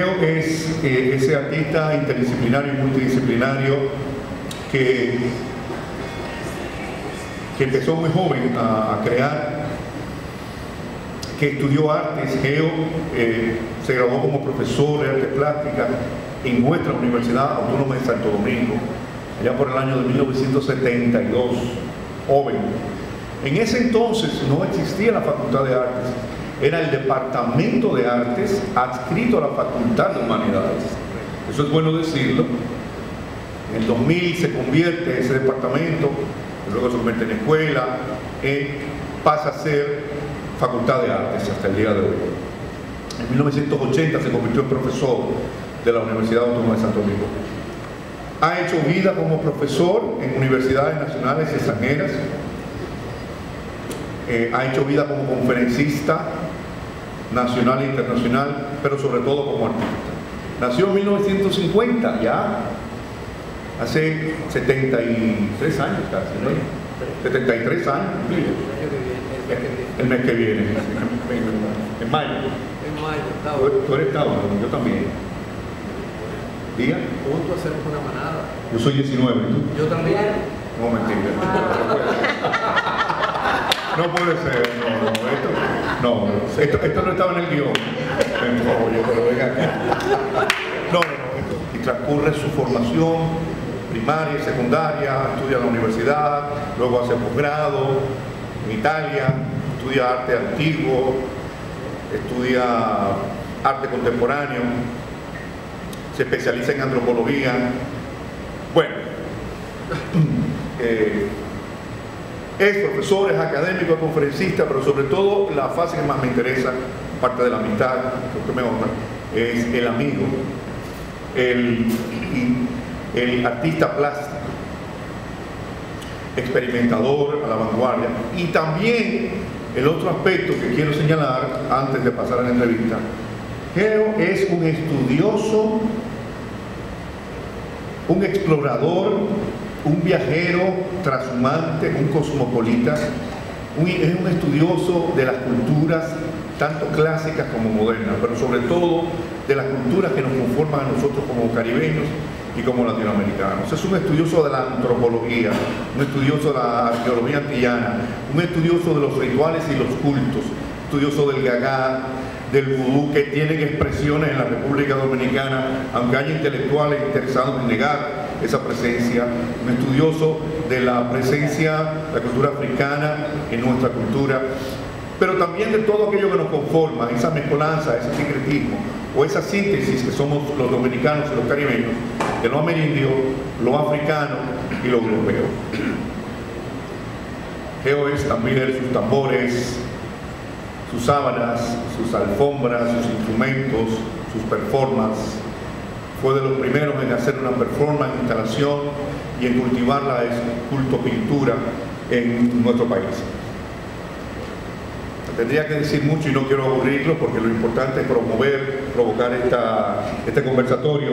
Es eh, ese artista interdisciplinario y multidisciplinario que, empezó muy joven a, crear, que estudió artes. Geo eh, se graduó como profesor de arte plástica en nuestra Universidad Autónoma de Santo Domingo, allá por el año de 1972, joven. En ese entonces no existía la Facultad de Artes, era el Departamento de Artes adscrito a la Facultad de Humanidades. Eso es bueno decirlo. En el 2000 se convierte ese departamento, luego se convierte en escuela, eh, pasa a ser Facultad de Artes hasta el día de hoy. En 1980 se convirtió en profesor de la Universidad Autónoma de Santo Domingo. Ha hecho vida como profesor en universidades nacionales y extranjeras. Eh, ha hecho vida como conferencista nacional e internacional, pero sobre todo como artista. Nació en 1950, ya hace 73 años casi, ¿no? 73 años. El mes que viene, en mayo. En mayo, Tú, eres Tauro, yo también. Diga, Juntos hacemos una manada. yo soy 19, ¿y tú? Yo también. No, mentira. No puede ser, no, no, esto, no, esto, no estaba en el guion. No. No, no. Y transcurre su formación primaria y secundaria, estudia en la universidad, luego hace posgrado en Italia, estudia arte antiguo, estudia arte contemporáneo, se especializa en antropología. Bueno, eh, es profesor, es académico, es conferencista, pero sobre todo la fase que más me interesa, parte de la amistad, que me honra, es el amigo, el, el artista plástico, experimentador a la vanguardia. Y también el otro aspecto que quiero señalar antes de pasar a la entrevista, Geo es un estudioso, un explorador, un viajero transhumante, un cosmopolita, un- es un estudioso de las culturas, tanto clásicas como modernas, pero sobre todo de las culturas que nos conforman a nosotros como caribeños y como latinoamericanos. Es un estudioso de la antropología, un estudioso de la arqueología antillana, un estudioso de los rituales y los cultos, estudioso del gagá, del vudú, que tienen expresiones en la República Dominicana, aunque haya intelectuales interesados en negar esa presencia, un estudioso de la presencia de la cultura africana en nuestra cultura, pero también de todo aquello que nos conforma, esa mezcolanza, ese sincretismo o esa síntesis que somos los dominicanos y los caribeños, de lo amerindio, lo africano y lo europeo. Geo es también sus tambores, sus sábanas, sus alfombras, sus instrumentos, sus performances. Fue de los primeros en hacer una performance, instalación y en cultivar la culto pintura en nuestro país. Tendría que decir mucho y no quiero aburrirlo porque lo importante es promover, provocar esta, este conversatorio.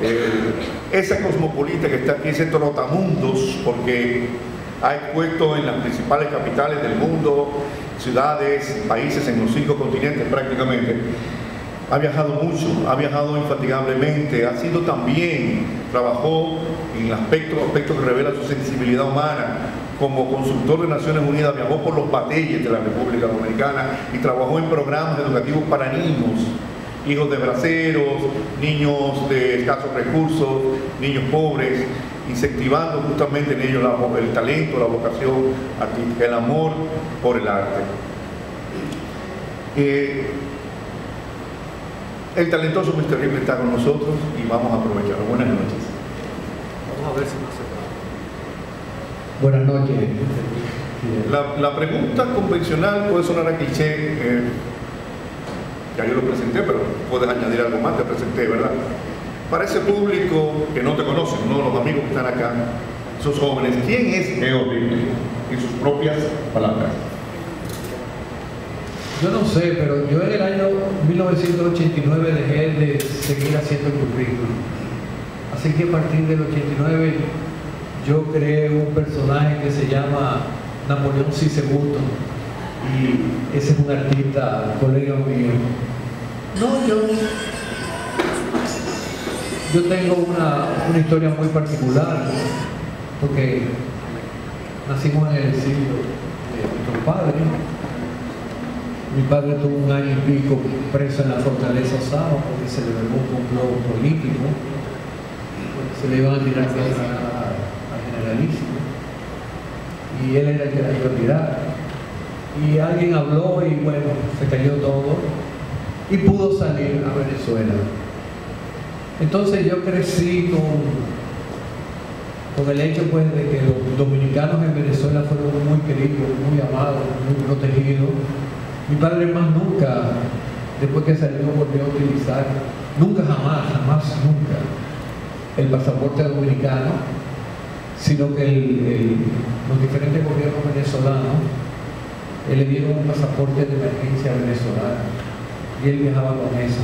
Eh, esa cosmopolita que está aquí, ese trotamundos, porque ha expuesto en las principales capitales del mundo, ciudades, países en los cinco continentes prácticamente. Ha viajado mucho, ha viajado infatigablemente, ha sido también, trabajó en aspectos aspecto que revela su sensibilidad humana. Como consultor de Naciones Unidas viajó por los batalles de la República Dominicana y trabajó en programas educativos para niños, hijos de braceros, niños de escasos recursos, niños pobres, incentivando justamente en ellos el talento, la vocación el amor por el arte. Eh, el talentoso Mr. Terrible está con nosotros y vamos a aprovecharlo. Buenas noches. Vamos a ver si nos separamos. Buenas noches. La, la pregunta convencional puede sonar a cliché, eh, ya yo lo presenté, pero puedes añadir algo más, te presenté, ¿verdad? Para ese público que no te conoce, uno de los amigos que están acá, esos jóvenes, ¿quién es Ridley? En sus propias palabras. Yo no sé, pero yo en el año 1989 dejé de seguir haciendo el currículum. Así que a partir del 89 yo creé un personaje que se llama Napoleón Sisebuto y ese es un artista, colega mío. No, yo, yo tengo una, una historia muy particular, porque nacimos en el exilio de nuestros padres. Mi padre tuvo un año y pico preso en la fortaleza Osama porque se le un complot político, se le iban a tirar al generalísimo y él era el que la iba a tirar. Y alguien habló y bueno, se cayó todo y pudo salir a Venezuela. Entonces yo crecí con, con el hecho pues de que los dominicanos en Venezuela fueron muy queridos, muy amados, muy protegidos mi padre más nunca, después que salió, volvió a utilizar, nunca jamás, jamás, nunca, el pasaporte dominicano, sino que los diferentes gobiernos venezolanos le dieron un pasaporte de emergencia venezolano y él viajaba con eso.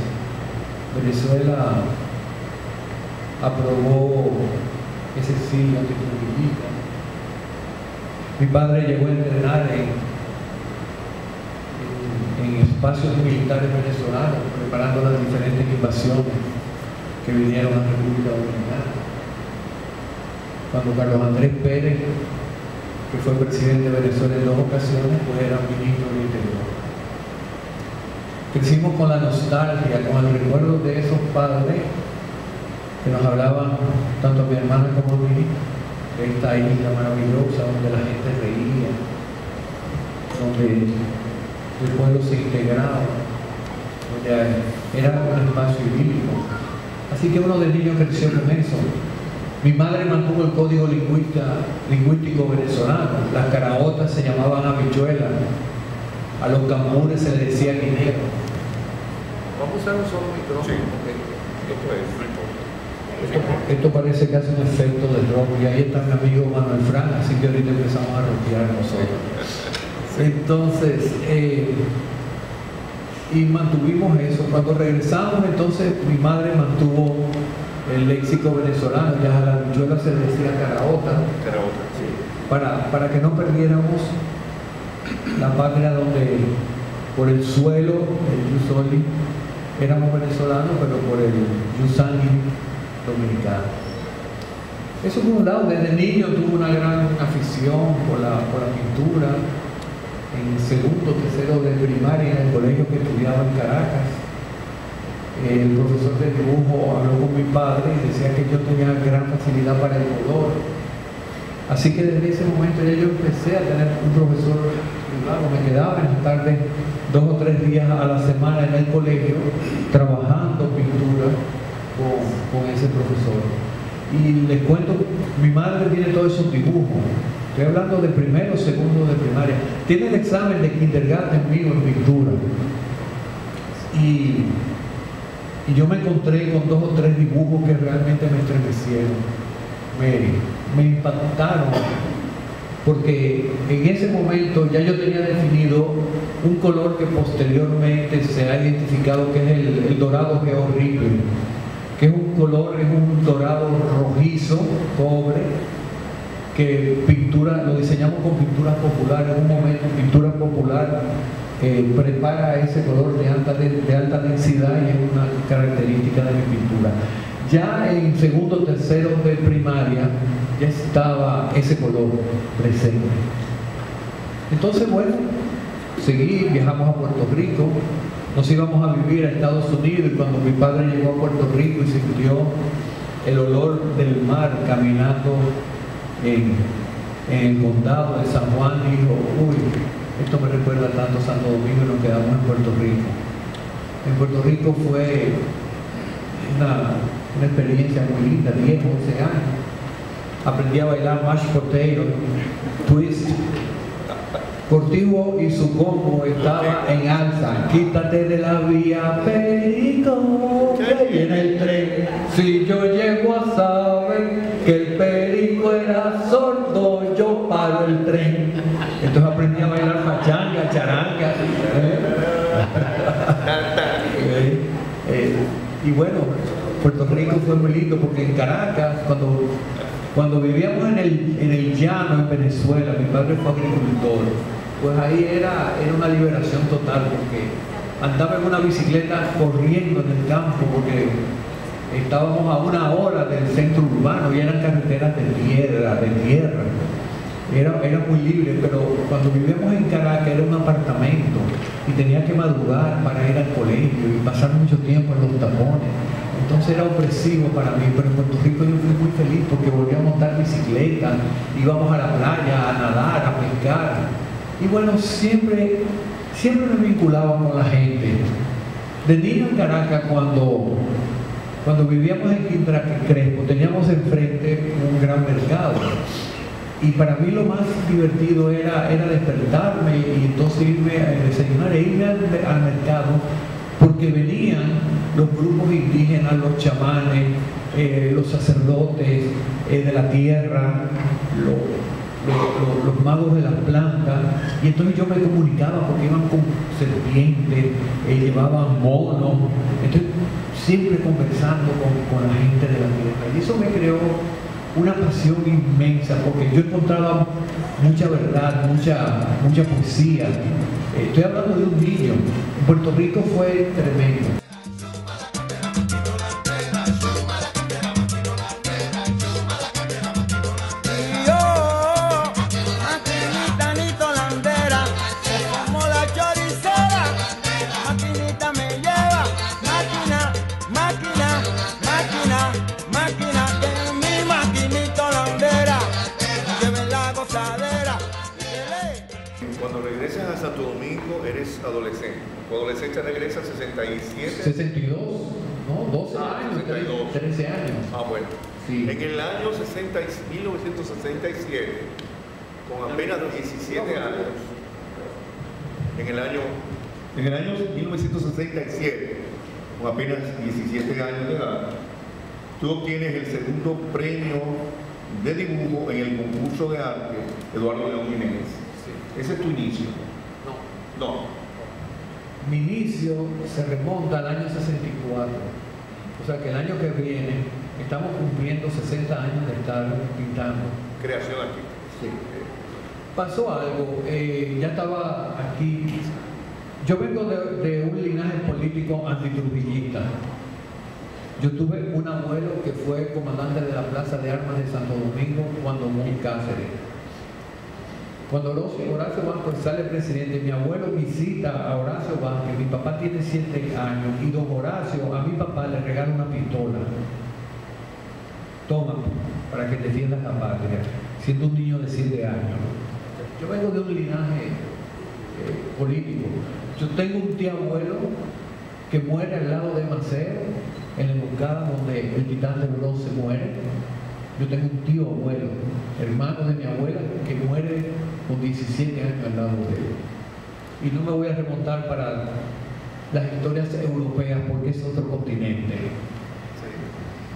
Venezuela aprobó ese sí antitrujillista. Mi padre llegó a entrenar en en espacios militares venezolanos, preparando las diferentes invasiones que vinieron a la República Dominicana. Cuando Carlos Andrés Pérez, que fue presidente de Venezuela en dos ocasiones, pues era ministro del Interior. Crecimos con la nostalgia, con el recuerdo de esos padres que nos hablaban, tanto a mi hermana como a mí, de esta isla maravillosa donde la gente reía, donde el pueblo se integraba, era un espacio idílico. Así que uno de niño creció con eso. Mi madre mantuvo el código lingüístico venezolano. Las caraotas se llamaban habichuelas. A los camures se les decía guineo. Vamos a usar un solo micrófono. Esto, esto, parece que hace un efecto de rock y ahí está mi amigo Manuel Fran, así que ahorita empezamos a rockear nosotros. Entonces, eh, y mantuvimos eso. Cuando regresamos, entonces mi madre mantuvo el léxico venezolano, ya a la habichuela se decía caraota, para, para que no perdiéramos la patria donde por el suelo, el Yusoli, éramos venezolanos, pero por el Yusani dominicano. Eso por un lado, desde niño tuve una gran afición por la, por la pintura, en segundo, tercero de primaria en el colegio que estudiaba en Caracas. El profesor de dibujo habló con mi padre y decía que yo tenía gran facilidad para el color. Así que desde ese momento ya yo empecé a tener un profesor privado, me quedaba en la tarde dos o tres días a la semana en el colegio trabajando pintura con, con ese profesor. Y les cuento, mi madre tiene todos esos dibujos Estoy hablando de primero, segundo de primaria. Tiene el examen de kindergarten mío en pintura. Y, y, yo me encontré con dos o tres dibujos que realmente me estremecieron, me, me impactaron, porque en ese momento ya yo tenía definido un color que posteriormente se ha identificado que es el, el dorado horrible que es un color, es un dorado rojizo, pobre, que pintura, lo diseñamos con pintura popular, en un momento pintura popular eh, prepara ese color de alta, de, alta densidad y es una característica de mi pintura. Ya en segundo tercero de primaria ya estaba ese color presente. Entonces, bueno, seguí, viajamos a Puerto Rico, nos íbamos a vivir a Estados Unidos y cuando mi padre llegó a Puerto Rico y sintió el olor del mar caminando en, el condado de San Juan dijo, uy, esto me recuerda tanto Santo Domingo y nos quedamos en Puerto Rico. En Puerto Rico fue una, experiencia muy linda, 10, 11 años. Aprendí a bailar mashed potato, twist. Cortijo y su combo estaba en alza. Quítate de la vía, perico, que viene el tren. Si yo llego a saber que el perico era sordo, yo paro el tren. Entonces aprendí a bailar pachanga, charanga. ¿eh? Eh, y bueno, Puerto Rico fue muy lindo porque en Caracas, cuando, cuando vivíamos en el, en el llano en Venezuela, mi padre fue agricultor, pues ahí era, era una liberación total porque andaba en una bicicleta corriendo en el campo porque estábamos a una hora del centro urbano y eran carreteras de tierra, de tierra. Era, era muy libre, pero cuando vivíamos en Caracas era un apartamento y tenía que madrugar para ir al colegio y pasar mucho tiempo en los tapones. Entonces era opresivo para mí, pero en Puerto Rico yo fui muy feliz porque volví a montar bicicleta, íbamos a la playa a nadar, a pescar. Y bueno, siempre, siempre me vinculaba con la gente. De niño en Caracas, cuando, cuando vivíamos en Quintra Crespo, teníamos enfrente un gran mercado. Y para mí lo más divertido era, era despertarme y entonces irme a desayunar e irme al, al mercado porque venían los grupos indígenas, los chamanes, eh, los sacerdotes eh, de la tierra, los magos de las plantas, y entonces yo me comunicaba porque iban con serpientes, eh, llevaban monos, entonces siempre conversando con, con la gente de la tierra. Y eso me creó una pasión inmensa, porque yo encontraba mucha verdad, mucha, mucha poesía. Estoy hablando de un niño. Puerto Rico fue tremendo. Tu adolescencia regresa a 67. 62, no, 12 ah, años, 13 años. Ah, bueno. Sí. En el año 60, 1967, con apenas 17 años, en el año, en el año 1967, con apenas 17 años de edad, tú obtienes el segundo premio de dibujo en el concurso de arte Eduardo León Jiménez. Ese es tu inicio. No. No mi inicio se remonta al año 64. O sea que el año que viene estamos cumpliendo 60 años de estar pintando. Creación aquí. Sí. Pasó algo, eh, ya estaba aquí. Yo vengo de, un linaje político antitrujillista. Yo tuve un abuelo que fue comandante de la Plaza de Armas de Santo Domingo cuando murió Cáceres cuando Horacio Banco sale presidente, mi abuelo visita a Horacio Banco, mi papá tiene siete años, y don Horacio a mi papá le regala una pistola. Toma, para que defiendas la patria, siendo un niño de siete años. Yo vengo de un linaje eh, político. Yo tengo un tío abuelo que muere al lado de Maceo, en la emboscada donde el titán de bronce muere. Yo tengo un tío abuelo, hermano de mi abuela, que muere con 17 años al lado de él. Y no me voy a remontar para las historias europeas porque es otro continente.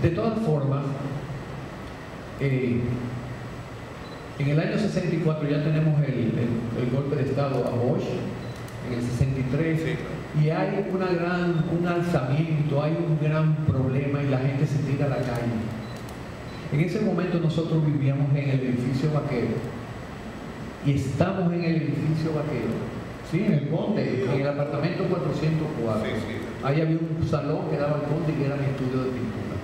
De todas formas, eh, en el año 64 ya tenemos el, golpe de Estado a Bosch, en el 63, y hay una gran, un alzamiento, hay un gran problema y la gente se tira a la calle. En ese momento nosotros vivíamos en el edificio vaquero y estamos en el edificio vaquero, ¿sí? en el Conde, en el apartamento 404. Ahí había un salón que daba al Conde y que era mi estudio de pintura.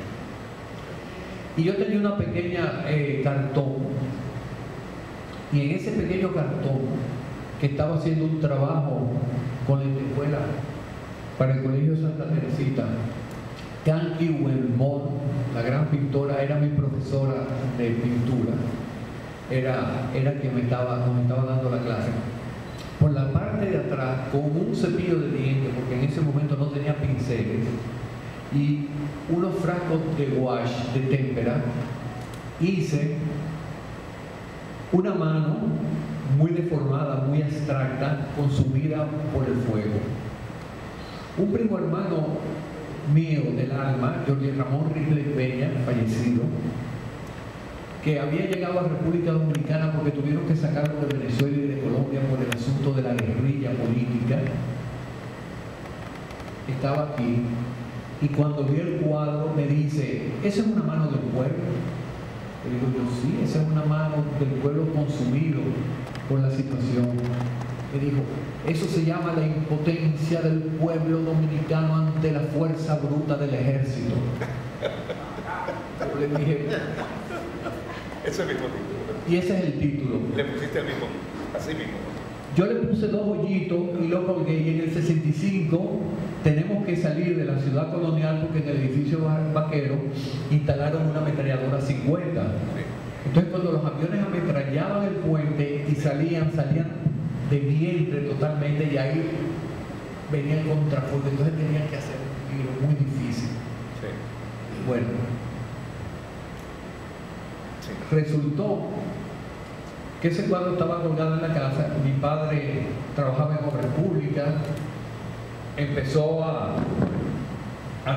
Y yo tenía una pequeña eh, cartón, y en ese pequeño cartón, que estaba haciendo un trabajo con la escuela para el Colegio Santa Teresita, Candy Wilmore, la gran pintora, era mi profesora de pintura era, era quien me estaba, me estaba dando la clase. Por la parte de atrás, con un cepillo de dientes, porque en ese momento no tenía pinceles, y unos frascos de wash, de témpera, hice una mano muy deformada, muy abstracta, consumida por el fuego. Un primo hermano mío del alma, Jorge Ramón Ripley Peña, fallecido, que había llegado a República Dominicana porque tuvieron que sacarlo de Venezuela y de Colombia por el asunto de la guerrilla política, estaba aquí y cuando vi el cuadro me dice, ¿esa es una mano del pueblo? Le digo yo, sí, esa es una mano del pueblo consumido por la situación. Me dijo, eso se llama la impotencia del pueblo dominicano ante la fuerza bruta del ejército. Yo le dije, Ese mismo título. y ese es el título. Le pusiste el mismo, así mismo. Yo le puse dos hoyitos y lo colgué y en el 65 tenemos que salir de la ciudad colonial porque en el edificio va- vaquero instalaron una ametralladora 50. Entonces cuando los aviones ametrallaban el puente y salían, salían de vientre totalmente y ahí venía el contrafuego. Entonces tenían que hacer un tiro muy difícil. Sí, Bueno. Resultó que ese cuadro estaba colgado en la casa. Mi padre trabajaba en obras públicas, empezó a,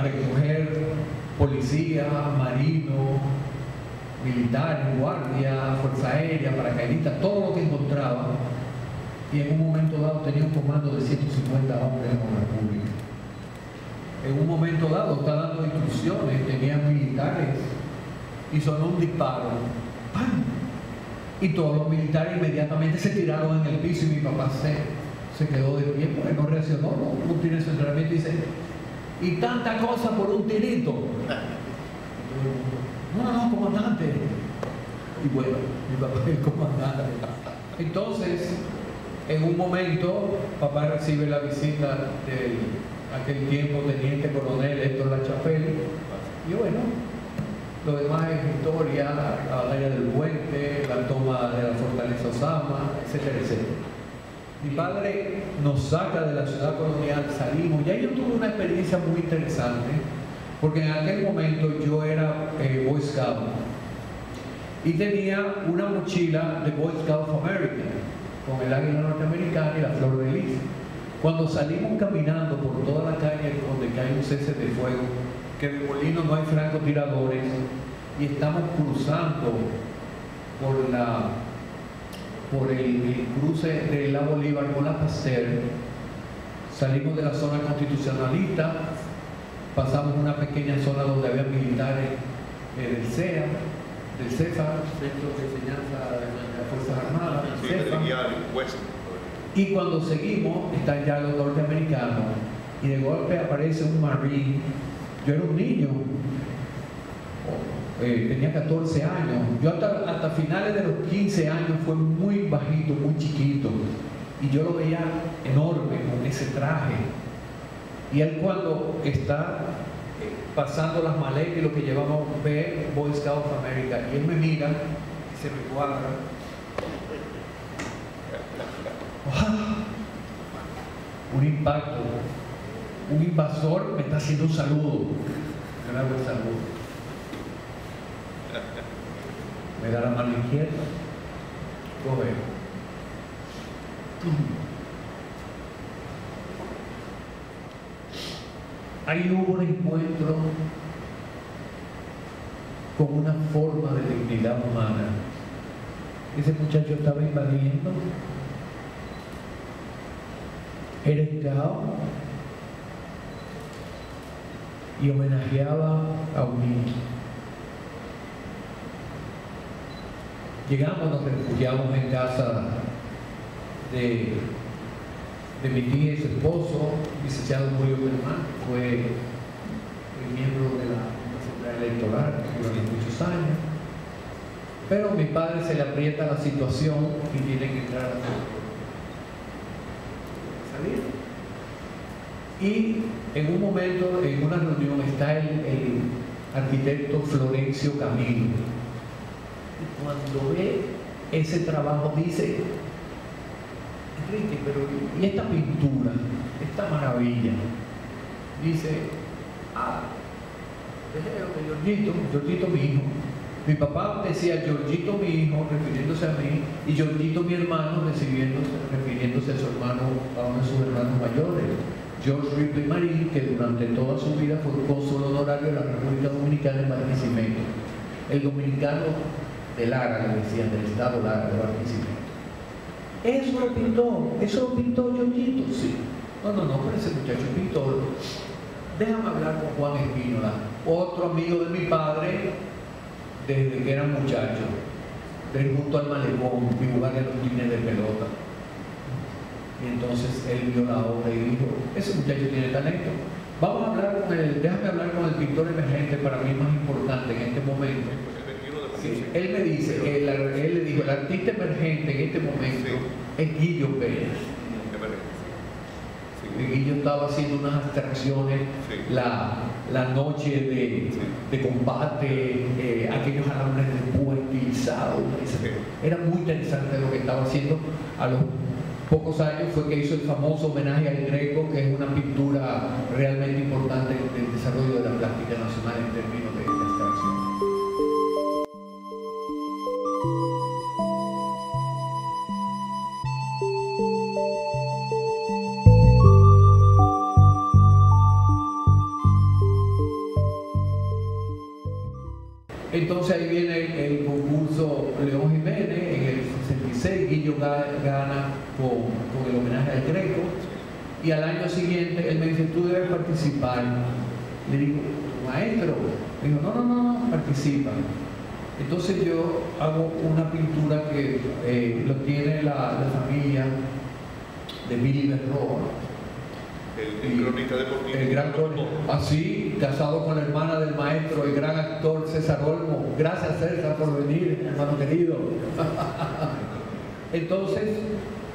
recoger policías, marinos, militares, guardia, fuerza aérea, paracaidistas, todo lo que encontraba. Y en un momento dado tenía un comando de 150 hombres en obras públicas. En un momento dado está dando instrucciones, tenía militares y sonó un disparo. Y todos los militares inmediatamente se tiraron en el piso y mi papá se, se quedó de pie porque no reaccionó. ¿no? Tiro en su y dice, y tanta cosa por un tirito. No, no, no, comandante. Y bueno, mi papá es el comandante. Entonces, en un momento, papá recibe la visita de aquel tiempo teniente coronel Héctor Lachapelle. Y bueno, lo demás es historia, la batalla del puente, la toma de la fortaleza Osama, etcétera, etcétera. Mi padre nos saca de la ciudad colonial, salimos. Ya yo tuve una experiencia muy interesante, porque en aquel momento yo era eh, Boy Scout y tenía una mochila de Boy Scout of America, con el águila norteamericana y la flor de lis. Cuando salimos caminando por toda la calle donde hay un cese de fuego, que de Molino no hay francotiradores, y estamos cruzando por la por el, el cruce de la Bolívar con la Pasteur, salimos de la zona constitucionalista, pasamos una pequeña zona donde había militares eh, del CEA, del CEFA, Centro de Enseñanza de las Fuerzas Armadas, Sí, CEFA. Y cuando seguimos, están ya los norteamericanos, y de golpe aparece un marine. Yo era un niño, eh, tenía 14 años. Yo hasta, hasta finales de los 15 años fue muy bajito, muy chiquito. Y yo lo veía enorme con ese traje. Y él cuando está eh, pasando las maletas y lo que llevamos ve Boy Scouts of America, y él me mira y se me cuadra. un impacto. Un invasor me está haciendo un saludo. Yo saludo. Me da la mano izquierda. Coge. Ahí hubo un encuentro con una forma de dignidad humana. Ese muchacho estaba invadiendo era scout y homenajeaba a un niño. Llegamos, nos refugiamos en casa de, de mi tía y su esposo, licenciado Julio Germán, que fue el miembro de la Asamblea Electoral durante muchos años. Pero mi padre se le aprieta la situación y tiene que entrar a salir. Y en un momento, en una reunión, está el, arquitecto Florencio Camilo. Y cuando ve ese trabajo dice, Enrique, pero ¿y esta pintura? Esta maravilla. Dice, ah, de Giorgito, Giorgito mi hijo. Mi papá decía Giorgito mi hijo, refiriéndose a mí, y Giorgito mi hermano, recibiéndose, refiriéndose a su hermano, a uno de sus hermanos mayores. George Ripley Marín, que durante toda su vida fue cónsul honorario de la República Dominicana en Barquisimeto. El dominicano de Lara, le decían, del estado Lara de Barquisimeto. Eso lo pintó, eso lo pintó Giorgito, sí. No, no, no, pero ese muchacho pintor. Déjame hablar con Juan Espínola, otro amigo de mi padre, desde que era muchacho, de ir junto al malecón y jugar en los líneas de pelota. Y entonces él vio la obra y dijo, ese muchacho tiene talento. Vamos a hablar con él, déjame hablar con el pintor emergente para mí más importante en este momento. Sí, él me dice, él, él, le dijo, el artista emergente en este momento Sí. es Guillo Pérez. Y Guillo estaba haciendo unas abstracciones, Sí. la, la noche de, Sí. de combate, eh, aquellos alambres de púa estilizados. Sí. Era muy interesante lo que estaba haciendo. A los pocos años fue que hizo el famoso homenaje al Greco, que es una pintura realmente importante del desarrollo de la plástica nacional en términos de, de. Participar. Le digo, maestro, me dijo, no, no, no, no, participa. Entonces yo hago una pintura que eh, lo tiene la, la familia de Billy Berroa, El, el cronista deportivo. el gran cronista, así, casado con la hermana del maestro, el gran actor César Olmo. Gracias César por venir, hermano querido. Entonces,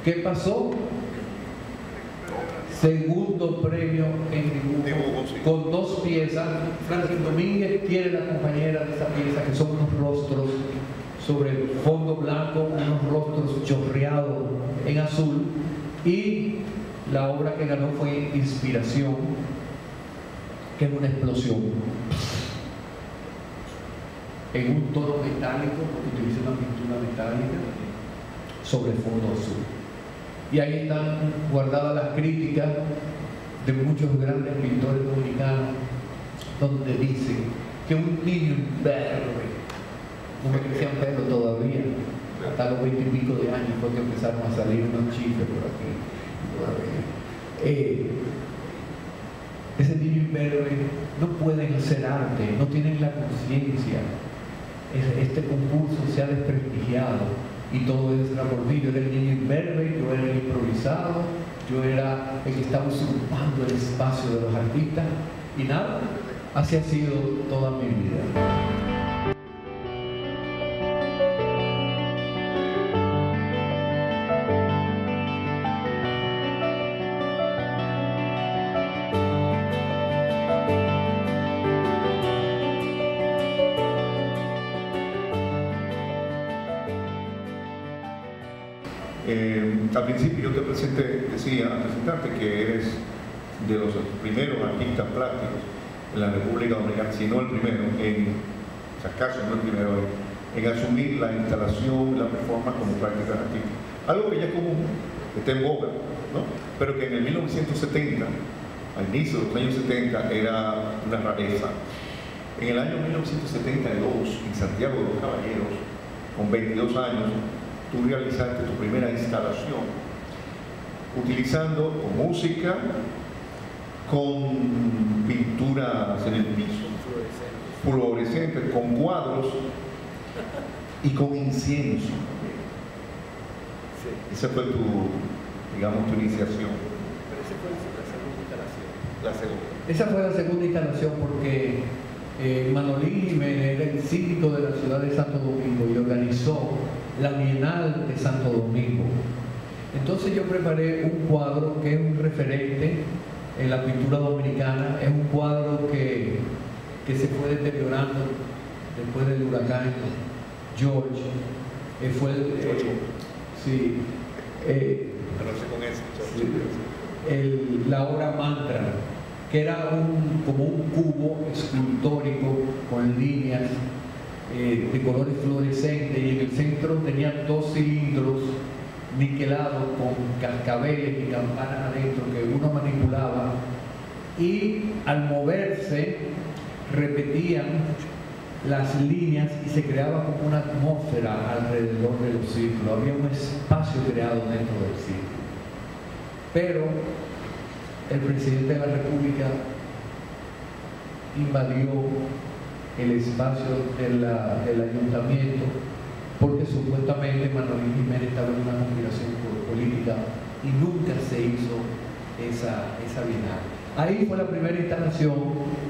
¿qué pasó? Segundo premio en dibujo, Dibujo, sí. con dos piezas. Franklin Domínguez tiene la compañera de esa pieza, que son unos rostros sobre el fondo blanco, unos rostros chorreados en azul. Y la obra que ganó fue Inspiración, que es una explosión. En un tono metálico, porque utiliza una pintura metálica, sobre fondo azul. Y ahí están guardadas las críticas de muchos grandes pintores dominicanos, donde dicen que un niño imberbe, no me crecían pelo todavía, hasta los veintipico de años fue que empezaron a salir unos chifles por aquí. Eh, ese niño imberbe no pueden hacer arte, no tienen la conciencia. Es- Este concurso se ha desprestigiado y todo es por mí. Yo era el niño imberbe, yo era el improvisado, yo era el que estaba usurpando el espacio de los artistas y nada, así ha sido toda mi vida. Decía presentarte que eres de los primeros artistas plásticos en la República Dominicana, si no el primero, en, acaso no el primero, en, en asumir la instalación, la performance como práctica artística. Algo que ya es común, que está en boga, ¿no? pero que en el 1970, al inicio de los años 70, era una rareza. En el año 1972, en Santiago de los Caballeros, con 22 años, tú realizaste tu primera instalación utilizando con música, con pinturas en el piso, fluorescentes, con cuadros y con incienso. Sí, Esa fue tu, digamos, tu iniciación. pero esa fue la segunda instalación. La segunda. Esa fue la segunda instalación porque eh, Manolín Jiménez era el síndico de la ciudad de Santo Domingo y organizó la Bienal de Santo Domingo. Entonces yo preparé un cuadro que es un referente en la pintura dominicana, es un cuadro que, que se fue deteriorando después del huracán George. Eh, fue el- eh, sí, eh, con eso. Sí. el- la obra Mantra, que era un, como un cubo escultórico con líneas eh, de colores fluorescentes y en el centro tenía dos cilindros niquelados con cascabeles y campanas adentro que uno manipulaba y al moverse repetían las líneas y se creaba como una atmósfera alrededor de los círculos, había un espacio creado dentro del círculo. Pero el presidente de la República invadió el espacio de del ayuntamiento porque supuestamente Manuel Jiménez estaba en una conspiración po- política y nunca se hizo esa, esa bienal. Ahí fue la primera instalación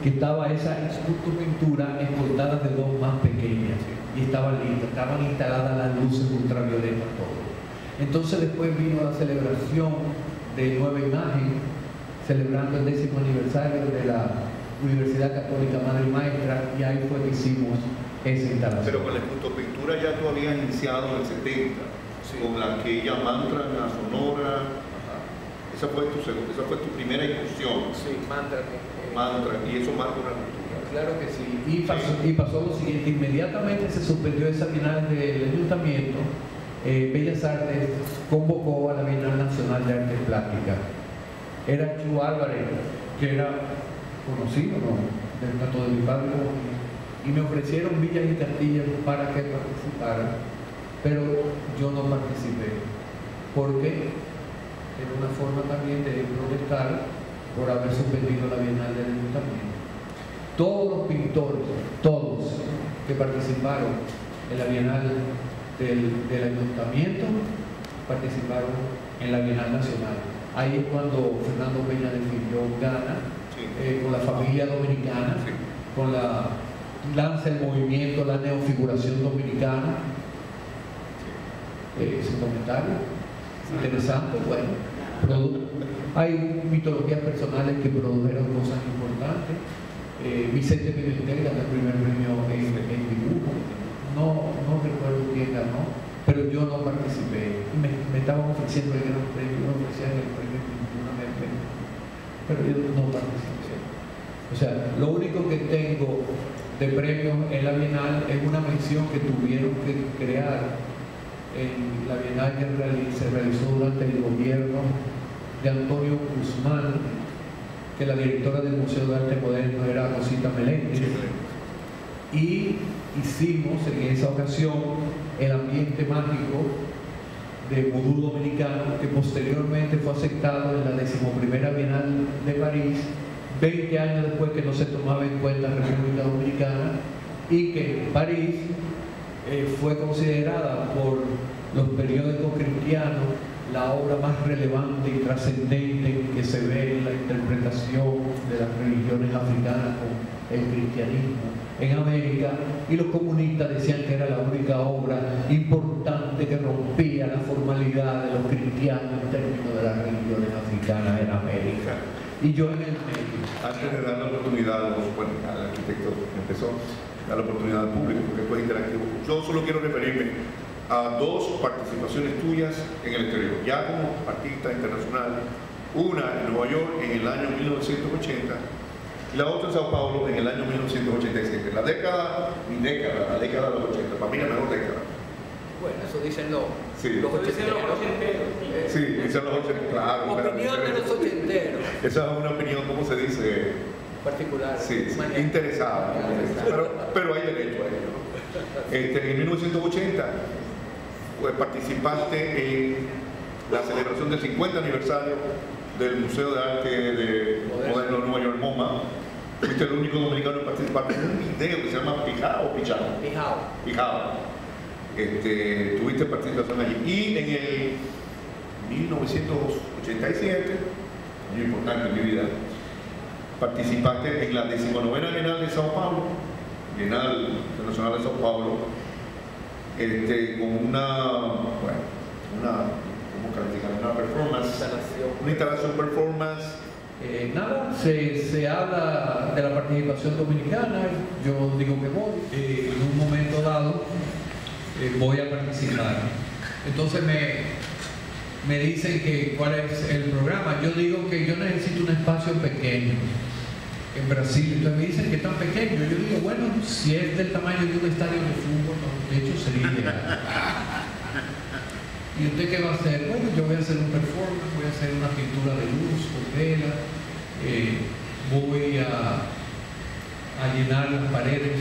que estaba esa escultura escoltada de dos más pequeñas y estaban listas, estaban instaladas las luces ultravioletas todo. Entonces después vino la celebración de Nueva Imagen, celebrando el décimo aniversario de la Universidad Católica Madre y Maestra y ahí fue que hicimos esa instalación. Pero con la escultopintura ya tú habías iniciado en el 70, con la que ella mantra en la Sonora. Esa fue tu, seg- esa fue tu primera incursión. Sí, mantra. eh, Mantra, y eso marca una cultura. Claro que sí. Y pasó, y pasó lo siguiente, inmediatamente se suspendió esa bienal del ayuntamiento, eh, Bellas Artes convocó a la Bienal Nacional de Artes Plásticas. Era Chu Álvarez, que era conocido ¿no? del tanto de mi padre como y me ofrecieron villas y castillas para que participara, pero yo no participé, porque era una forma también de protestar por haber suspendido la Bienal del Ayuntamiento. Todos los pintores, todos que participaron en la Bienal del, del Ayuntamiento, participaron en la Bienal Nacional. Ahí es cuando Fernando Peña de Fillón gana Sí. eh, con la familia dominicana, Sí. con la lanza el movimiento, la neofiguración dominicana. Eh, ese comentario interesante, bueno. Hay mitologías personales que produjeron cosas importantes. Eh, Vicente Pimentel ganó el primer premio en, en dibujo. No, no recuerdo quién ganó, pero yo no participé. Me, me estaban ofreciendo el gran premio, me ofrecían el premio me- me- pero yo no participé. O sea, lo único que tengo de premios en la Bienal es una mención que tuvieron que crear en la Bienal que se realizó durante el gobierno de Antonio Guzmán, que la directora del Museo de Arte Moderno era Rosita Meléndez. Y hicimos en esa ocasión el ambiente mágico de vudú dominicano que posteriormente fue aceptado en la decimoprimera Bienal de París 20 años después que no se tomaba en cuenta República Dominicana y que París eh, fue considerada por los periódicos cristianos la obra más relevante y trascendente que se ve en la interpretación de las religiones africanas con el cristianismo en América y los comunistas decían que era la única obra importante que rompía la formalidad de los cristianos en términos de las religiones africanas en América. Y yo en el medio. Antes de dar la oportunidad bueno, al arquitecto que empezó, dar la oportunidad al público, porque es interactivo, yo solo quiero referirme a dos participaciones tuyas en el exterior, ya como artista internacional, una en Nueva York en el año 1980 y la otra en Sao Paulo en el año 1987. La década, mi década, la década de los 80, para mí la mejor década. Bueno, eso dicen los, Sí. los ochenteros. Sí, dicen los 80, claro. Opinión de los ochenteros, Esa es una opinión, ¿cómo se dice? particular. Sí, sí, interesada, pero, pero hay derecho a ello. Este, en 1980 pues, participaste en la celebración del 50 aniversario del Museo de Arte de Moderno de Nueva York, MoMA. Fuiste el único dominicano en participar en un video que se llama Pijao o Pichao. Fijao. Pijao. Este, tuviste participación allí. Y en el 1987, muy importante en mi vida, participaste en la decimonovena Bienal de Sao Paulo, Bienal Internacional de Sao Paulo, este, con una, bueno, una, ¿cómo calificar? Una performance, Instalación. una instalación performance, Eh, nada, se, se habla de la participación dominicana, yo digo que voy, eh, en un momento dado eh, voy a participar. Entonces me, me dicen que cuál es el programa, yo digo que yo necesito un espacio pequeño en Brasil, entonces me dicen que tan pequeño, yo digo, bueno, si es del tamaño de un estadio de fútbol, de hecho sería ideal. ¿Y usted qué va a hacer? Bueno, yo voy a hacer un performance, voy a hacer una pintura de luz con vela, eh, voy a, a llenar las paredes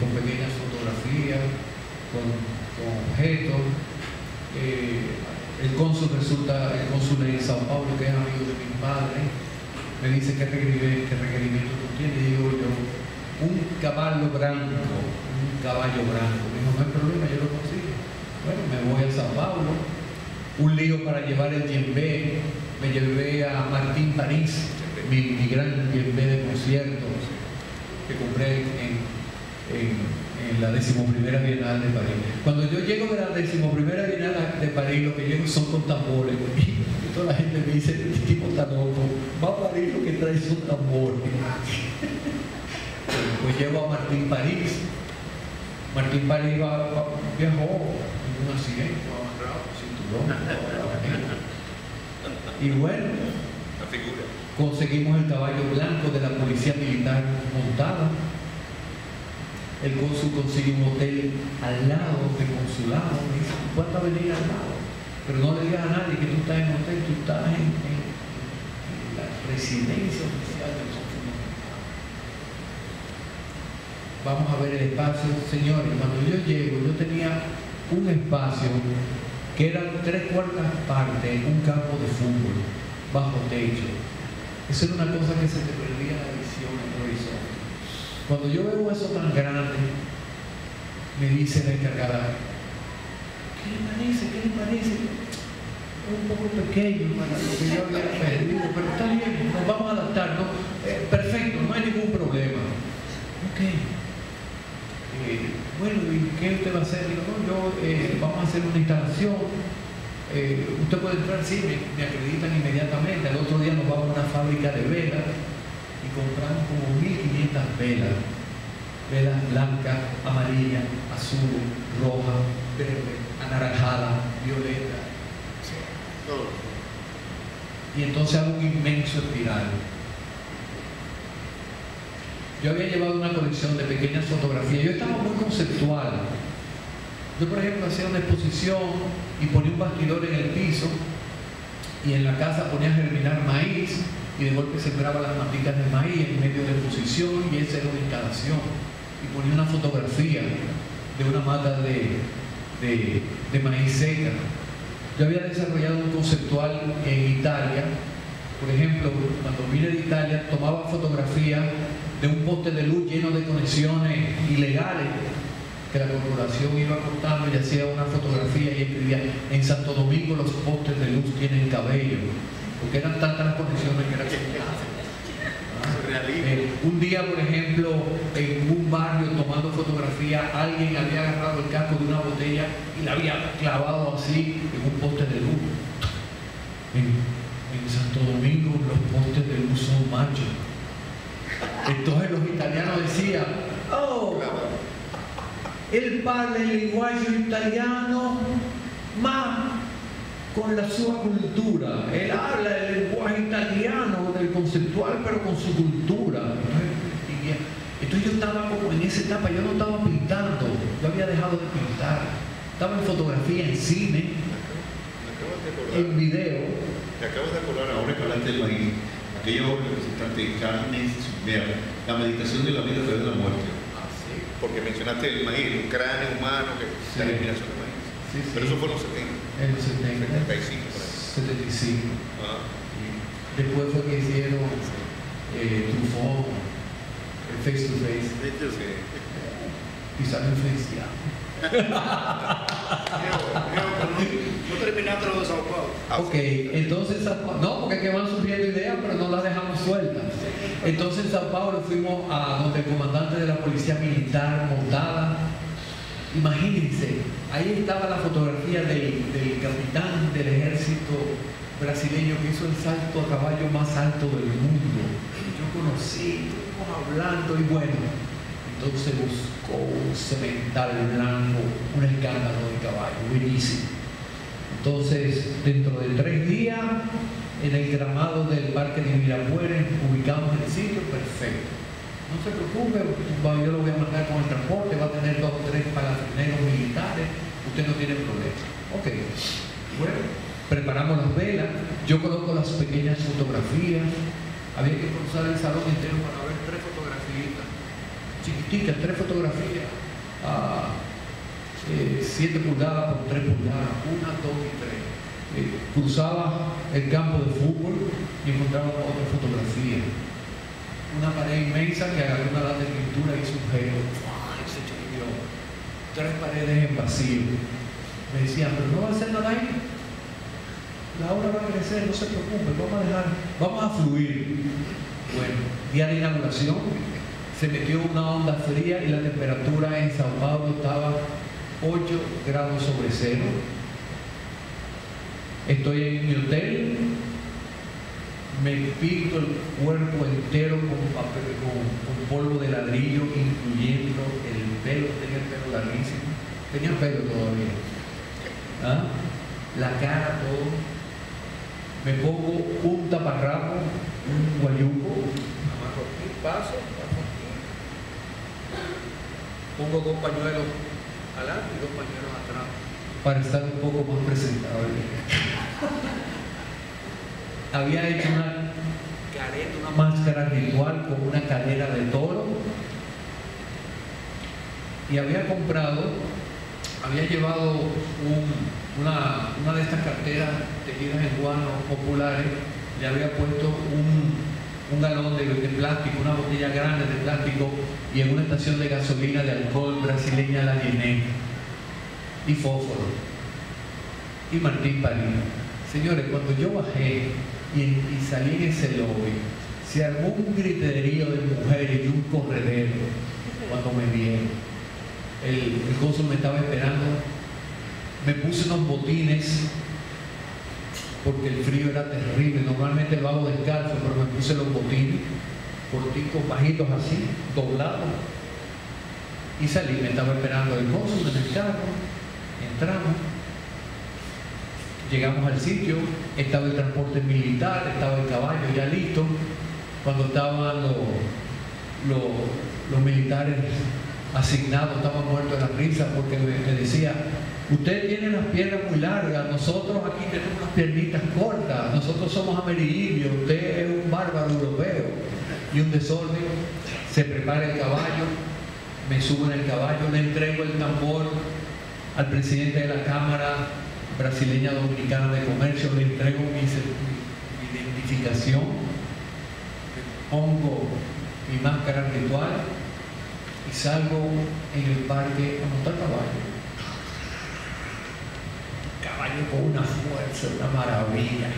con pequeñas fotografías, con, con objetos. Eh, el cónsul resulta, el cónsul en Sao Paulo, que es amigo de mi padre, me dice qué requerimiento, qué requerimiento y digo yo, un caballo blanco, un caballo blanco. Me dijo, no hay problema, yo lo consigo. Bueno, me voy a Sao Paulo, un lío para llevar el djembe. Me llevé a Martín París, mi, mi gran djembe de conciertos que compré en, en la decimoprimera Bienal de París. Cuando yo llego de la decimoprimera Bienal de París, lo que llego son con tambores. Y toda la gente me dice, este tipo está loco, va a París lo que trae son tambores. Pues llevo a Martín París. Martín París va, va- viajó en un accidente, cinturón. Y bueno, La figura. conseguimos el caballo blanco de la policía militar montada. El cónsul consigue un hotel al lado del consulado. Me dice, ¿cuánto venir al lado? Pero no le digas a nadie que tú estás en un hotel, tú estás en, la residencia oficial del militar. Vamos a ver el espacio, señores. Cuando yo llego, yo tenía un espacio que eran tres cuartas partes, un campo de fútbol, bajo techo. Eso era una cosa que se te perdía la visión en el horizonte. Cuando yo veo eso tan grande, me dice la encargada, ¿qué le parece? ¿Qué le parece? Es un poco pequeño para lo que yo había perdido, pero está bien, nos vamos a adaptar, ¿no? Eh, perfecto, no hay ningún problema. Ok. Eh, bueno, ¿y qué usted va a hacer? Digo, no, yo eh, vamos a hacer una instalación. Usted puede entrar, sí, me, me acreditan inmediatamente. Al otro día nos vamos a una fábrica de velas y compramos como 1500 velas. Velas blancas, amarillas, azul, roja, verde, anaranjada, violeta. Y entonces hago un inmenso espiral. Yo había llevado una colección de pequeñas fotografías. Yo estaba muy conceptual. Yo, por ejemplo, hacía una exposición y ponía un bastidor en el piso y en la casa ponía a germinar maíz y de golpe sembraba las maticas de maíz en medio de exposición y esa era una instalación. Y ponía una fotografía de una mata de, de, de maíz seca. Yo había desarrollado un conceptual en Italia. Por ejemplo, cuando vine de Italia, tomaba fotografías de un poste de luz lleno de conexiones ilegales que la corporación iba cortando y hacía una fotografía y escribía en Santo Domingo los postes de luz tienen cabello porque eran tantas las conexiones que era eh, un día, por ejemplo, en un barrio tomando fotografía, alguien había agarrado el casco de una botella y la había clavado así en un poste de luz. En, en Santo Domingo los postes de luz son machos. Entonces los italianos decían, oh, el linguaggio italiano, ma con la sua cultura. Él habla el lenguaje italiano del conceptual, pero con su cultura. Entonces, yo estaba como en esa etapa, yo no estaba pintando, yo había dejado de pintar. Estaba en fotografía, en cine, Me acabas de acordar. en video. Te acabas de acordar ahora que hablaste del maíz. Aquello representante de Carnes Vera, la meditación de la vida a través de la muerte. Porque mencionaste el maíz, un cráneo humano, que Sí. la eliminación del maíz. Sí, sí. Pero eso fue en los 70. En los 70, 75 por ahí. 75. Ah, Después fue que hicieron eh, Truffaut, el Face to Face, sí. y salió influenciado. No terminaste lo de Sao Paulo. Ah, Ok, entonces, no, porque que van surgiendo ideas, pero no las dejamos sueltas. Entonces en Sao Paulo fuimos a donde el comandante de la policía militar montada. Imagínense, ahí estaba la fotografía del, del capitán del ejército brasileño que hizo el salto a caballo más alto del mundo. Yo conocí, estuvimos hablando y bueno, entonces buscó un cemental blanco, un escándalo de caballo, buenísimo. Entonces, dentro de tres días, en el gramado del Parque de Miramuere, ubicamos el sitio perfecto. No se preocupe, yo lo voy a mandar con el transporte, va a tener dos o tres palacineros militares, usted no tiene problema. Ok, bueno, preparamos las velas, yo coloco las pequeñas fotografías, había que cruzar el salón entero para ver tres fotografías, chiquiticas, tres fotografías. Ah, 7 pulgadas por 3 pulgadas, 1, 2 y 3. cruzaba el campo de fútbol y encontraba otra fotografía. Una pared inmensa que agarró una lata de pintura y un gelo. ¡Fua! Y se. Tres paredes en vacío. Me decían, pero no va a hacer nada ahí. la obra va a crecer, no se preocupe, vamos a dejar, vamos a fluir. Bueno, día de inauguración, se metió una onda fría y la temperatura en Sao Paulo estaba 8 grados sobre cero. Estoy en mi hotel, me pinto el cuerpo entero con, papel, con, con polvo de ladrillo, incluyendo el pelo, tenía el pelo larguísimo, tenía pelo todavía. ¿Ah? La cara, todo. Me pongo un taparrapo, un guayuco, amarro aquí, paso, paso aquí. Pongo dos pañuelos adelante y dos pañuelos atrás para estar un poco más presentable había hecho una una máscara ritual con una cadera de toro y había comprado, había llevado un- una, de estas carteras tejidas en guano populares, le había puesto un, galón de, de plástico, una botella grande de plástico y en una estación de gasolina de alcohol brasileña la llené y fósforo y Martín París. Señores, cuando yo bajé y, y salí en ese lobby, se armó un griterío de mujeres y un corredero cuando me vieron. El, el cónsul me estaba esperando, me puse unos botines porque el frío era terrible. Normalmente lo hago descalzo, pero me puse los botines, corticos, bajitos así, doblados. Y salí, me estaba esperando el cónsul en el carro, entramos, Llegamos al sitio, estaba el transporte militar, estaba el caballo ya listo. Cuando estaban los, los, militares asignados, estaban muertos de la risa porque me, me decía, usted tiene las piernas muy largas, nosotros aquí tenemos las piernitas cortas, nosotros somos amerindios, usted es un bárbaro europeo. Y un desorden, se prepara el caballo, me subo en el caballo, le entrego el tambor al presidente de la Cámara brasileña dominicana de comercio, le entrego mi, identificación, pongo mi máscara ritual y salgo en el parque a montar caballo. Caballo con una fuerza, una maravilla.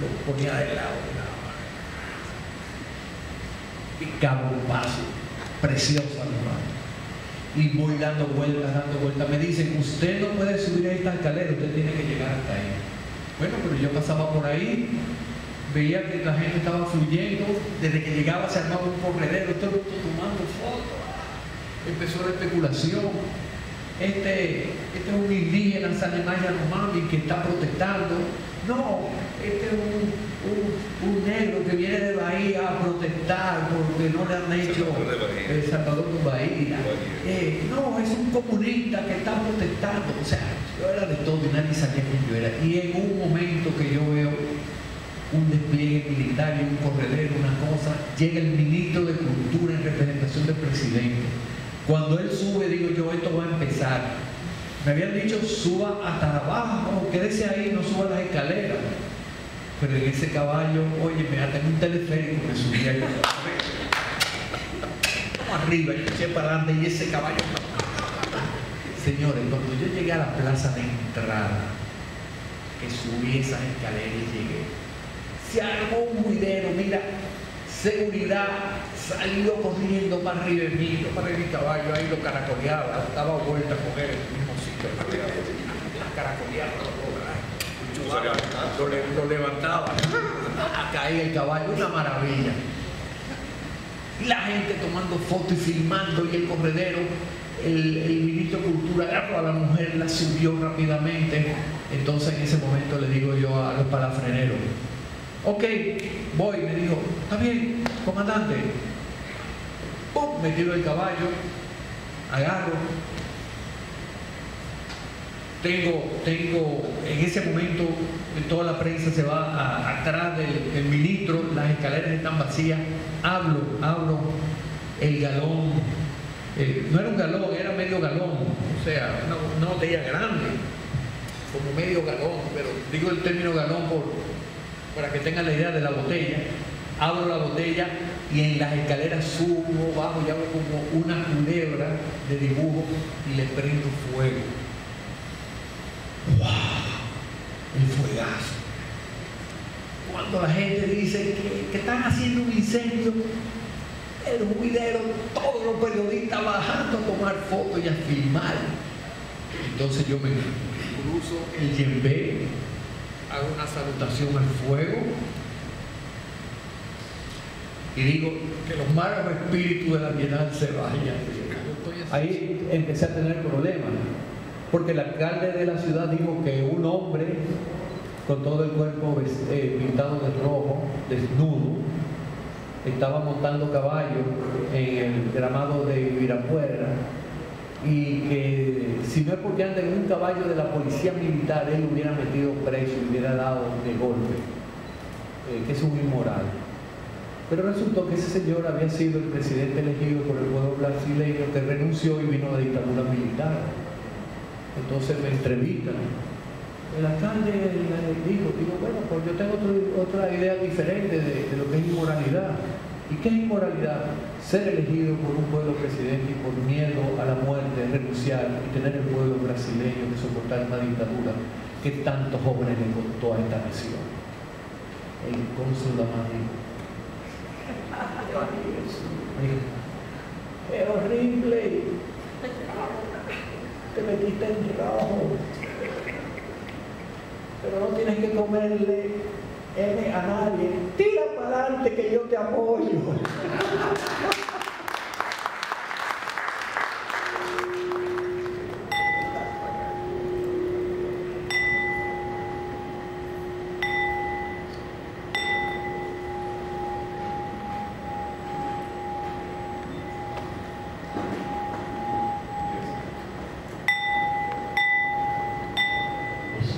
Lo ponía de lado, de lado. Picaba un paso, precioso animal y voy dando vueltas, dando vueltas. Me dicen, usted no puede subir a esta escalera, usted tiene que llegar hasta ahí. Bueno, pero yo pasaba por ahí, veía que la gente estaba fluyendo, desde que llegaba se armaba un corredero, todo el mundo tomando fotos. Empezó la especulación. Este, este es un indígena, Sanemaya Romami, que está protestando. No, este es un, un, un negro que viene de Bahía a protestar porque no le han hecho el Salvador de Bahía. Eh, no, es un comunista que está protestando. O sea, yo era de todo y nadie sabía quién yo era. Y en un momento que yo veo un despliegue militar y un corredero, una cosa, llega el ministro de Cultura en representación del presidente. Cuando él sube, digo yo, esto va a empezar. Me habían dicho, suba hasta abajo, quédese ahí, no suba las escaleras. Pero en ese caballo, oye, me hasta un teleférico me subía yo. Arriba, yo eché para adelante y ese caballo. Señores, cuando yo llegué a la plaza de entrada, que subí esas escaleras y llegué, se armó un ruidero, mira, seguridad, salió corriendo para arriba de mí, yo para mi caballo ahí lo caracoleaba, daba vuelta a coger el mismo sitio, caracoleaba, lo, lo levantaba, a caer el caballo, una maravilla. Y la gente tomando fotos y filmando y el corredero, el, el ministro de Cultura agarró a la mujer, la subió rápidamente. Entonces en ese momento le digo yo a los palafreneros, ok, voy, me dijo, está bien, comandante. ¡Pum! Me tiro el caballo, agarro. Tengo, tengo, en ese momento toda la prensa se va atrás del, ministro, las escaleras están vacías, hablo, abro el galón, eh, no era un galón, era medio galón, o sea, una, una botella grande, como medio galón, pero digo el término galón por, para que tengan la idea de la botella. Abro la botella y en las escaleras subo, bajo y hago como una culebra de dibujo y le prendo fuego. ¡Wow! El fuegazo. cuando la gente dice que, que están haciendo un incendio, el juidero, todos los periodistas bajando a tomar fotos y a filmar. Entonces yo me cruzo el yembe, hago una salutación al fuego y digo que los malos espíritus de la Bienal se vayan. Ahí empecé a tener problemas, porque el alcalde de la ciudad dijo que un hombre con todo el cuerpo eh, pintado de rojo, desnudo, estaba montando caballo en el gramado de Virapuera y que si no es porque anda en un caballo de la policía militar, él hubiera metido preso y hubiera dado de golpe, eh, que es un inmoral. Pero resultó que ese señor había sido el presidente elegido por el pueblo brasileño que renunció y vino de dictadura militar. Entonces me entrevistan. El alcalde dijo, digo, bueno, pues yo tengo otra idea diferente de, de lo que es inmoralidad. ¿Y qué es inmoralidad? Ser elegido por un pueblo presidente y por miedo a la muerte, renunciar y tener el pueblo brasileño que soportar una dictadura que tantos jóvenes le costó a esta nación. El cónsul Damasio es horrible. Te metiste en rojo. Pero no tienes que comerle M a nadie. Tira para adelante que yo te apoyo.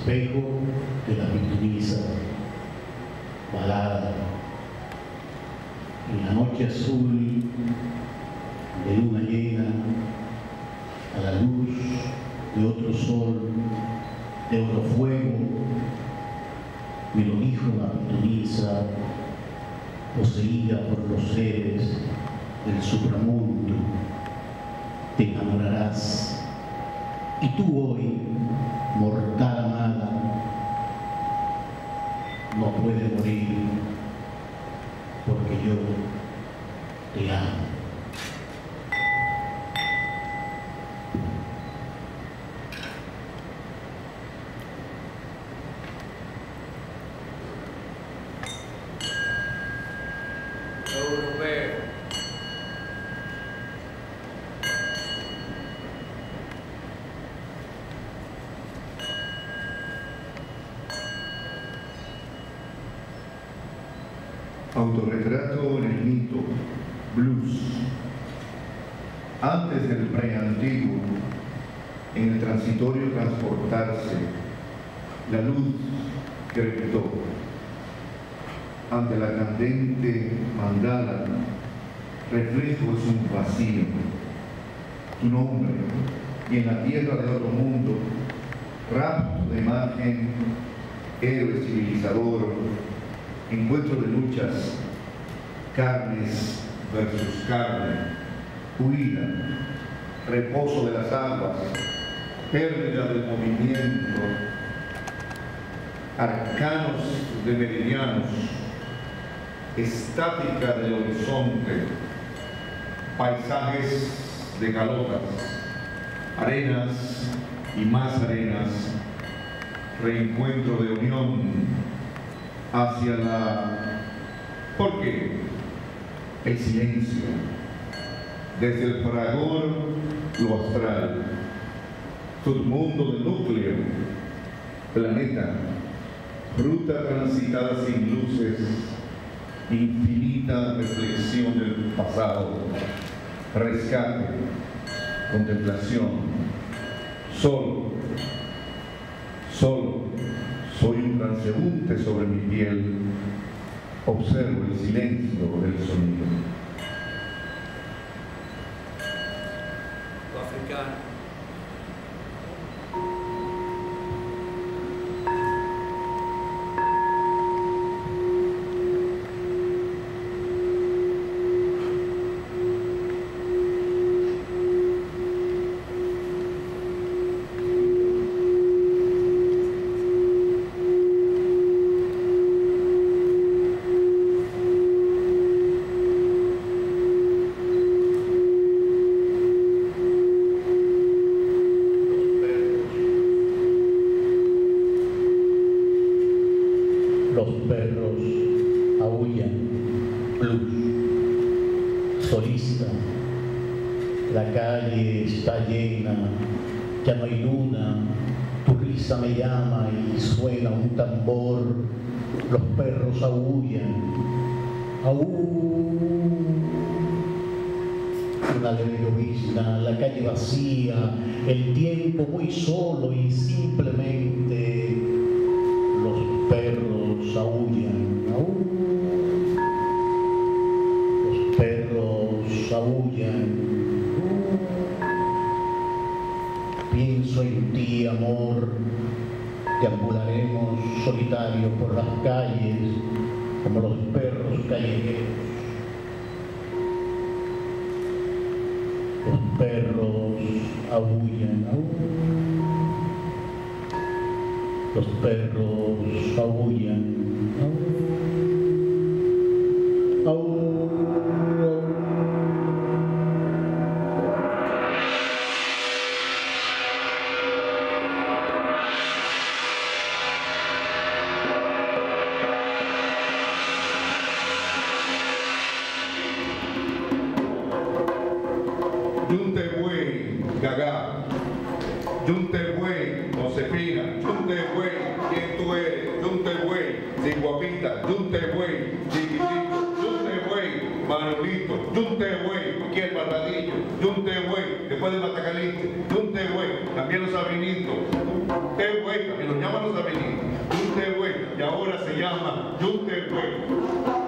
espejo de la pitoniza, balada, en la noche azul de luna llena, a la luz de otro sol, de otro fuego, me lo dijo la pitoniza, poseída por los seres del supramundo, te enamorarás. Y tú hoy porque yo te amo. Autorretrato en el mito, blues. Antes del preantiguo, en el transitorio transportarse, la luz crepitó. Ante la candente mandala, reflejo es un vacío. Tu nombre, y en la tierra de otro mundo, rapto de imagen, héroe civilizador, encuentro de luchas, carnes versus carne, huida, reposo de las aguas, pérdida del movimiento, arcanos de meridianos, estática del horizonte, paisajes de calotas, arenas y más arenas, reencuentro de unión, hacia la... ¿Por qué? El silencio. Desde el fragor, lo astral. Submundo del núcleo, planeta, ruta transitada sin luces, infinita reflexión del pasado, rescate, contemplación, solo, solo soy un transeúnte sobre mi piel, observo el silencio del sonido. solista. Vacía, el tiempo muy solo y simplemente los perros aullan, los perros aullan. Pienso en ti, amor, deambularemos solitarios por las calles como los perros callejeros. Los perros aullan, los perros aullan, Gagá, Yuntehue, Josefina, Yuntehue, ¿quién tú eres? Yuntehue, Ciguapita, Yuntehue, Chiquitito, Yuntehue, Manolito, Yuntehue, aquí el Patadillo, Yuntehue, después de Patacalito, Yuntehue, también los Sabinitos, Yuntehue, también los llaman los Sabinitos, Yuntehue, y ahora se llama Yuntehue.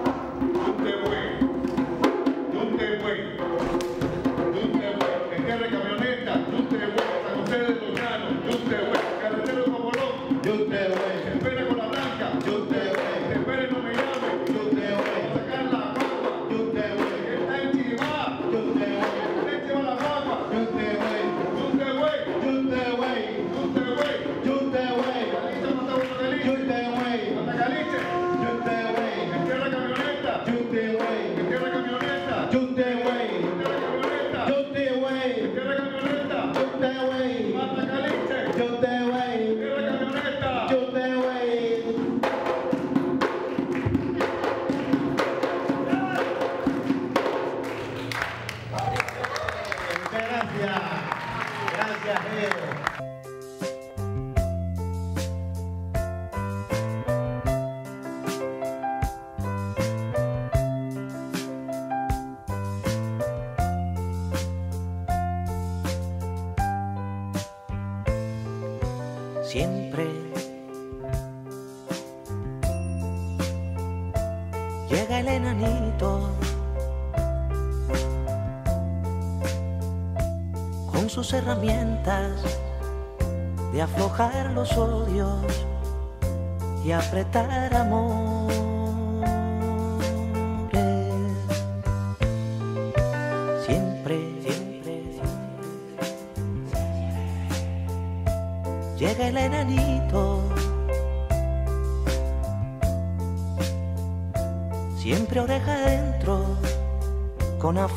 Herramientas de aflojar los odios y apretar amores.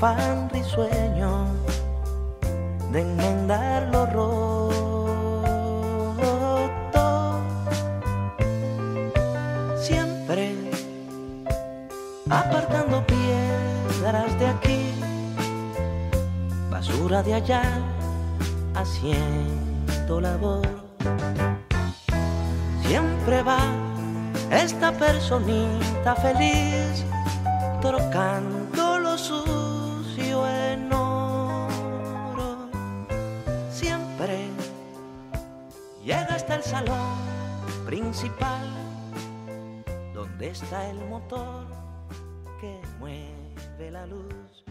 Con la luz.